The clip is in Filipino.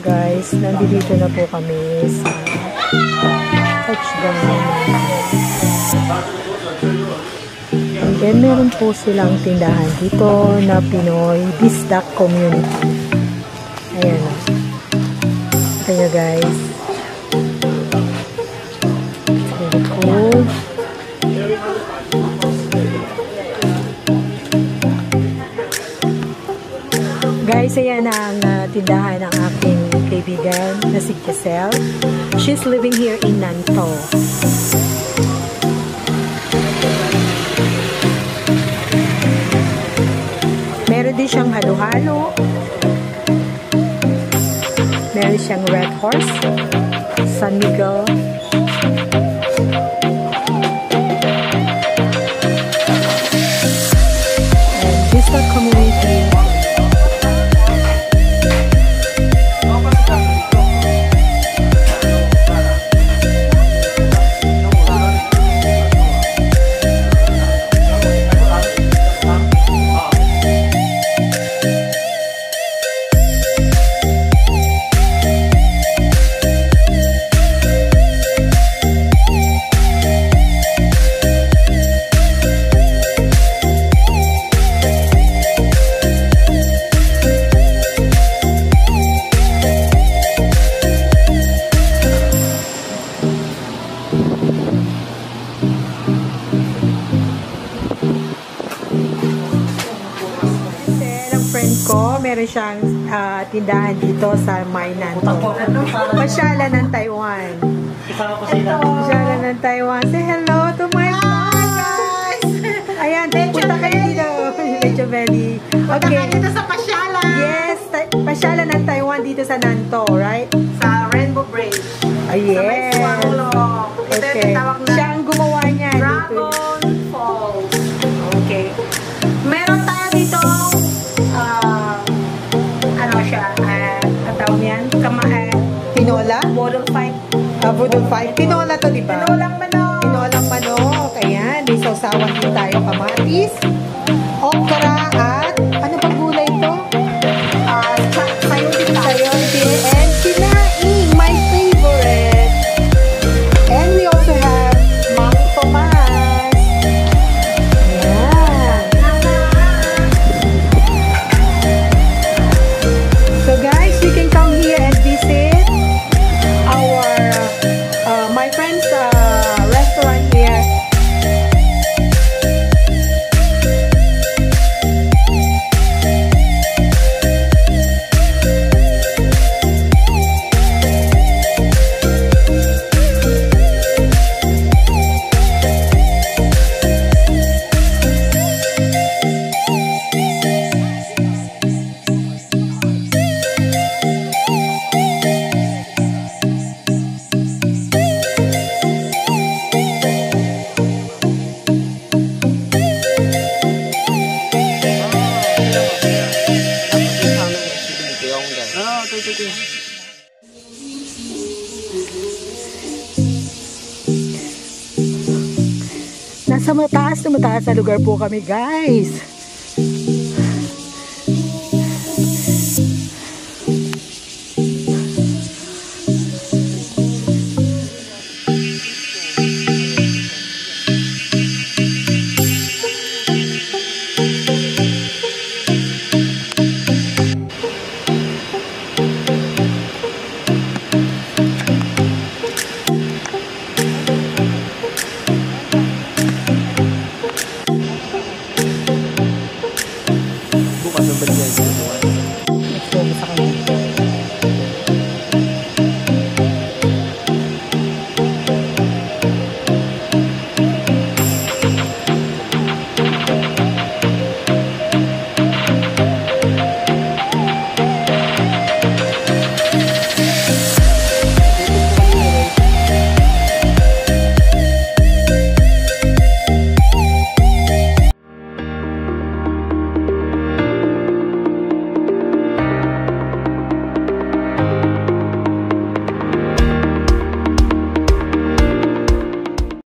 guys, nandito na po kami sa touchdown. And then meron po silang tindahan dito na Pinoy Bisdak Community. Ayan o. Kaya guys. Very cool. Guys, ayan ang uh, tindahan ng aking kaibigan na si Giselle. She's living here in Nanto. Meron din siyang halo-halo. Meron siyang Red Horse, San Miguel, meron siyang ah, tindahan dito sa Mainanto. Pasyalan ng Taiwan. Pasyalan ng Taiwan. Say hello to my vlog, guys! Ayan, punta kayo dito. Lecho Valley. Okay. dito sa Pasyalan. Yes, pasyalan ng Taiwan dito sa Nanto, right? Sa Rainbow Bridge. Ah, Sa. Ito Okay. yung tawag na tawag niyan, kama, uh, Pinola? model 5. Ah, Budol 5. Pinola to, di ba? Pinulang manok. Pinolang manok. Ayan, may sausawan din tayo kamatis. Nasa mataas na mataas na lugar po kami guys. Number 10.